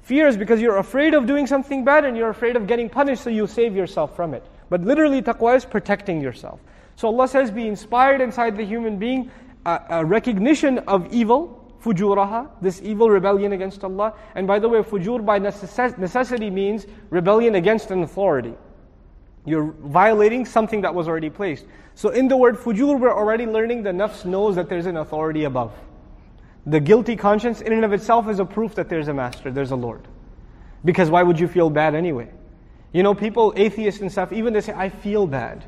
Fear is because you're afraid of doing something bad and you're afraid of getting punished, so you save yourself from it. But literally, taqwa is protecting yourself. So Allah says, be inspired inside the human being a, a recognition of evil, fujuraha, this evil rebellion against Allah. And by the way, fujur by necess- necessity means rebellion against an authority. You're violating something that was already placed. So in the word fujur, we're already learning the nafs knows that there's an authority above. The guilty conscience in and of itself is a proof that there's a master, there's a Lord. Because why would you feel bad anyway? You know, people, atheists and stuff, even they say, I feel bad.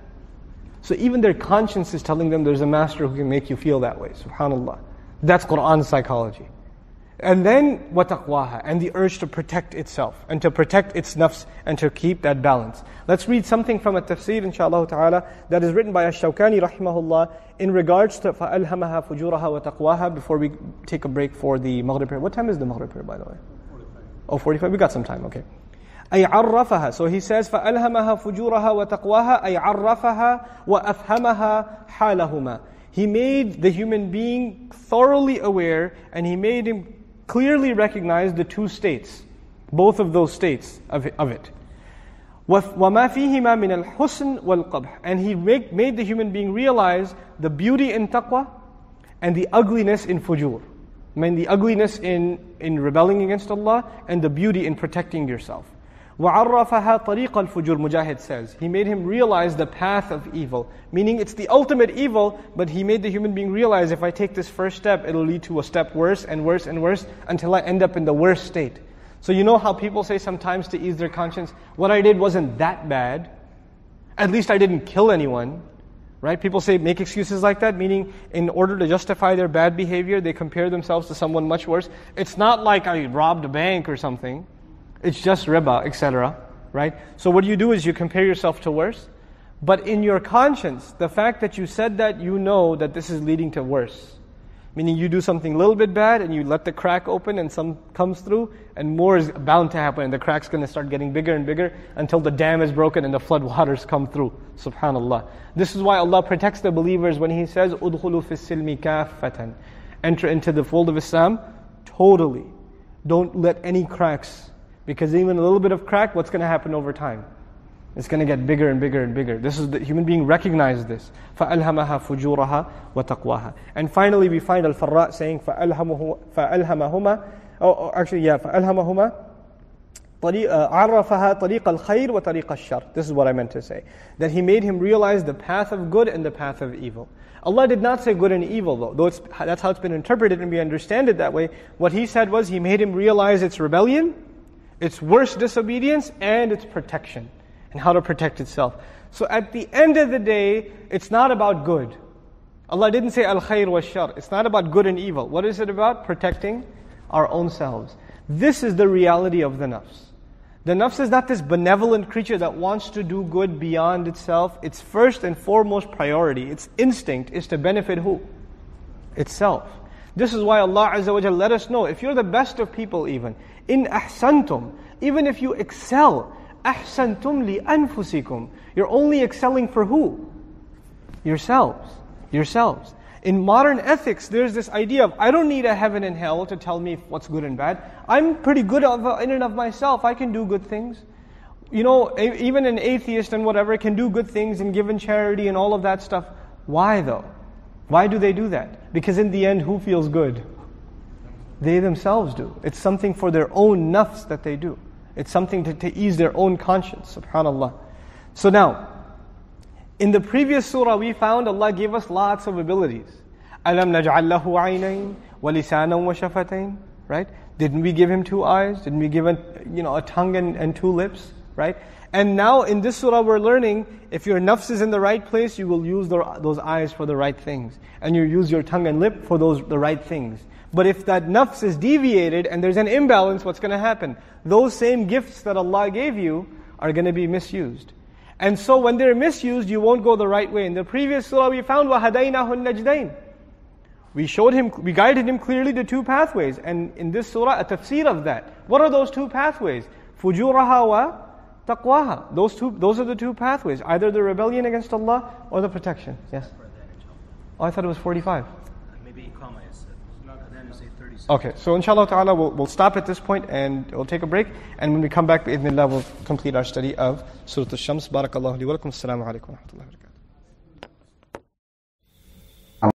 So even their conscience is telling them there's a master who can make you feel that way. Subhanallah. That's Quran psychology. And then wataqwaha And the urge to protect itself and to protect its nafs and to keep that balance. Let's read something from a tafsir inshaAllah ta'ala that is written by Ash-Shawkani rahimahullah in regards to فَأَلْهَمَهَا wa وَتَقْوَاهَا before we take a break for the Maghrib prayer. What time is the Maghrib prayer by the way? 45. Oh, 45? We got some time, okay. أي عرفها so he says فألهمها فجورها وتقواها أي عرفها وأفهمها حالهما he made the human being thoroughly aware and he made him clearly recognize the two states, both of those states of, of it. وَمَا فِيهِمَا مِنَ الْحُسْنِ وَالْقَبْحِ And he make, made the human being realize the beauty in taqwa and the ugliness in fujur. I mean the ugliness in, in rebelling against Allah and the beauty in protecting yourself. وَعَرَّفَهَا طَرِيقَ الْفُجُورِ Mujahid says. He made him realize the path of evil. Meaning it's the ultimate evil, but he made the human being realize if I take this first step, it'll lead to a step worse and worse and worse until I end up in the worst state. So you know how people say sometimes to ease their conscience, what I did wasn't that bad. At least I didn't kill anyone. Right? People say, make excuses like that, meaning in order to justify their bad behavior, they compare themselves to someone much worse. It's not like I robbed a bank or something. It's just riba, etc. Right? So what you do is you compare yourself to worse. But in your conscience, the fact that you said that, you know that this is leading to worse. Meaning you do something a little bit bad and you let the crack open and some comes through and more is bound to happen and the crack's going to start getting bigger and bigger until the dam is broken and the flood waters come through. Subhanallah. This is why Allah protects the believers when He says, "Udkhulu fis silmi kaffatan." Enter into the fold of Islam totally. Don't let any cracks because even a little bit of crack, what's going to happen over time? It's going to get bigger and bigger and bigger. This is the human being recognized this. فَأَلْهَمَهَا فُجُورَهَا وَتَقْوَاهَا And finally we find Al-Farra saying فَأَلْهَمَهُمَا oh, oh, actually, yeah, فَأَلْهَمَهُمَا uh, عَرَّفَهَا طَرِيقَ الْخَيْرِ وَطَرِيقَ الشَّرِ This is what I meant to say. That he made him realize the path of good and the path of evil. Allah did not say good and evil though, though that's how it's been interpreted and we understand it that way. What He said was He made him realize it's rebellion its worst disobedience, and its protection, and how to protect itself. So at the end of the day, it's not about good. Allah didn't say al khair wa shar. It's not about good and evil. What is it about? Protecting our own selves. This is the reality of the nafs. The nafs is not this benevolent creature that wants to do good beyond itself. Its first and foremost priority, its instinct is to benefit who? Itself. This is why Allah Azza wa let us know if you're the best of people, even in ahsantum, even if you excel, ahsantum li anfusikum, you're only excelling for who? Yourselves. Yourselves. In modern ethics, there's this idea of I don't need a heaven and hell to tell me what's good and bad. I'm pretty good in and of myself. I can do good things. You know, even an atheist and whatever can do good things and give in charity and all of that stuff. Why though? Why do they do that? Because in the end, who feels good? They themselves do. It's something for their own nafs that they do. It's something to, to ease their own conscience, subhanAllah. So now, in the previous surah, we found Allah gave us lots of abilities. Alam naj'al lahu aynayn wa lisanan wa shafatayn, right? Didn't we give him two eyes? Didn't we give him, you know, a tongue and, and two lips, right? And now in this surah we're learning, if your nafs is in the right place, you will use the, those eyes for the right things. And you use your tongue and lip for those, the right things. But if that nafs is deviated and there's an imbalance, what's going to happen? Those same gifts that Allah gave you are going to be misused. And so when they're misused, you won't go the right way. In the previous surah, we found وَهَدَيْنَهُ النَّجْدَيْنِ We showed him, we guided him clearly to two pathways. And in this surah, a tafsir of that. What are those two pathways? فُجُورَهَا wa taqwaha. Those, two, those are the two pathways. Either the rebellion against Allah or the protection. Yes? Oh, I thought it was 45. Maybe Iqamah is. Okay, so inshallah ta'ala, we'll, we'll stop at this point and we'll take a break. And when we come back, bi'idhnillah, we'll complete our study of Surah Al-Shams. Barakallahu li wa lakum. Assalamu alaikum wa rahmatullahi wa barakatuh.